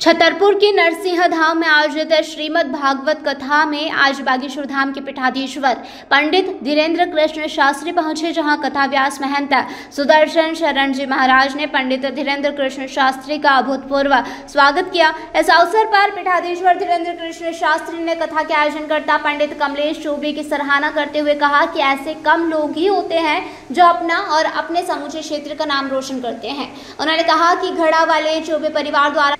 छतरपुर के नरसिंह धाम में आयोजित श्रीमद् भागवत कथा में आज बागेश्वर धाम के पीठाधीश्वर पंडित धीरेन्द्र कृष्ण शास्त्री पहुँचे, जहाँ कथा व्यास महंत सुदर्शन शरण जी महाराज ने पंडित धीरेन्द्र कृष्ण शास्त्री का अभूतपूर्व स्वागत किया। इस अवसर पर पीठाधीश्वर धीरेन्द्र कृष्ण शास्त्री ने कथा के आयोजनकर्ता पंडित कमलेश चौबे की सराहना करते हुए कहा कि ऐसे कम लोग ही होते हैं जो अपना और अपने समूचे क्षेत्र का नाम रोशन करते हैं। उन्होंने कहा कि घड़ा वाले चौबे परिवार द्वारा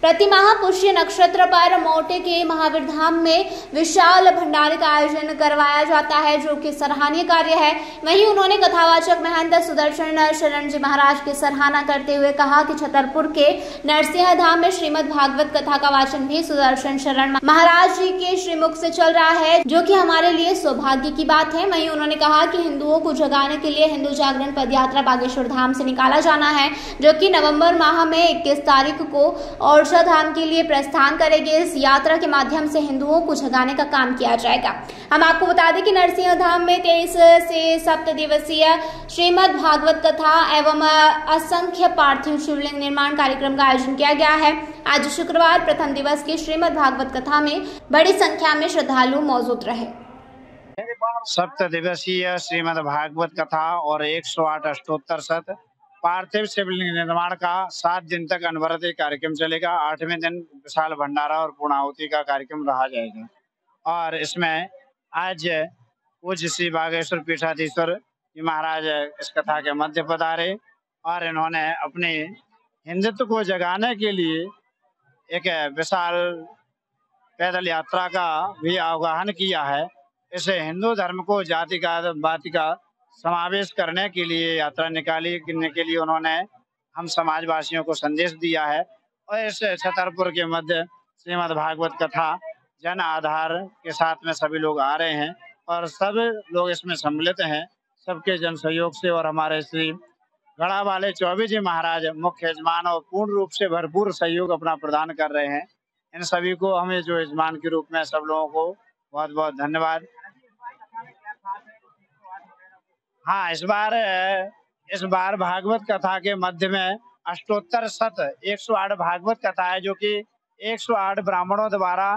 प्रतिमा पुष्य नक्षत्र पर मोटे के महावीर धाम में विशाल भंडारे का आयोजन करवाया जाता है, जो कि सराहनीय कार्य है। वहीं उन्होंने कथावाचक महंत सुदर्शन शरण जी महाराज की सराहना करते हुए कहा कि छतरपुर के नरसिंह धाम में श्रीमद भागवत कथा का वाचन भी सुदर्शन शरण महाराज जी के श्रीमुख से चल रहा है, जो की हमारे लिए सौभाग्य की बात है। वही उन्होंने कहा की हिंदुओं को जगाने के लिए हिंदू जागरण पद यात्रा बागेश्वर धाम से निकाला जाना है, जो की नवंबर माह में इक्कीस तारीख को औरछा धाम के लिए प्रस्थान करेगी। इस यात्रा के माध्यम से हिंदुओं को जगाने का काम किया जाएगा। हम आपको बता दें कि नरसिंह धाम में तेईस से सप्त दिवसीय श्रीमद भागवत कथा एवं असंख्य पार्थिव शिवलिंग निर्माण कार्यक्रम का आयोजन किया गया है। आज शुक्रवार, प्रथम दिवस की श्रीमद भागवत कथा में बड़ी संख्या में श्रद्धालु मौजूद रहे। सप्त दिवसीय श्रीमद भागवत कथा और 108 अष्टोत्तर शत पार्थिव शिवलिंग निर्माण का सात दिन तक अनवरत कार्यक्रम चलेगा। आठवें दिन विशाल भंडारा और पूर्णाहुति का कार्यक्रम रहा जाएगा। और इसमें आज पूज्य श्री बागेश्वर पीठाधीश्वर जी महाराज इस कथा के मध्य पधारे और इन्होंने अपने हिंदुत्व को जगाने के लिए एक विशाल पैदल यात्रा का भी आह्वान किया है। इसे हिंदू धर्म को जाति का बाति का समावेश करने के लिए यात्रा निकाली करने के लिए उन्होंने हम समाजवासियों को संदेश दिया है। और इस छतरपुर के मध्य श्रीमद भागवत कथा जन आधार के साथ में सभी लोग आ रहे हैं और सब लोग इसमें सम्मिलित हैं। सबके जन सहयोग से और हमारे श्री गढ़ा वाले चौबे जी महाराज मुख्य यजमान और पूर्ण रूप से भरपूर सहयोग अपना प्रदान कर रहे हैं। इन सभी को हमें जो यजमान के रूप में सब लोगों को बहुत बहुत धन्यवाद। हाँ इस बार इस बार भागवत कथा के मध्य में अष्टोत्तर शत एक सौ आठ भागवत कथा है जो कि एक सौ आठ ब्राह्मणों द्वारा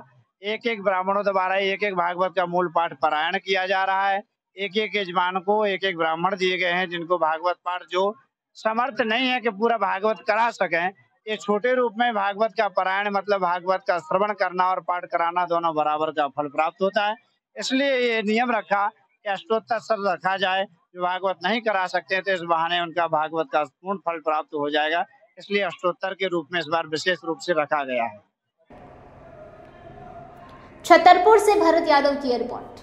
एक एक ब्राह्मणों द्वारा एक एक भागवत का मूल पाठ पारायण किया जा रहा है। एक एक यजमान को एक एक ब्राह्मण दिए गए हैं, जिनको भागवत पाठ जो समर्थ नहीं है कि पूरा भागवत करा सकें, ये छोटे रूप में भागवत का पारायण मतलब भागवत का श्रवण करना और पाठ कराना दोनों बराबर का फल प्राप्त होता है। इसलिए ये नियम रखा कि अष्टोत्तर रखा जाए जो भागवत नहीं करा सकते थे इस बहाने उनका भागवत का पूर्ण फल प्राप्त हो जाएगा। इसलिए अष्टोत्तर के रूप में इस बार विशेष रूप से रखा गया है। छतरपुर से भरत यादव की रिपोर्ट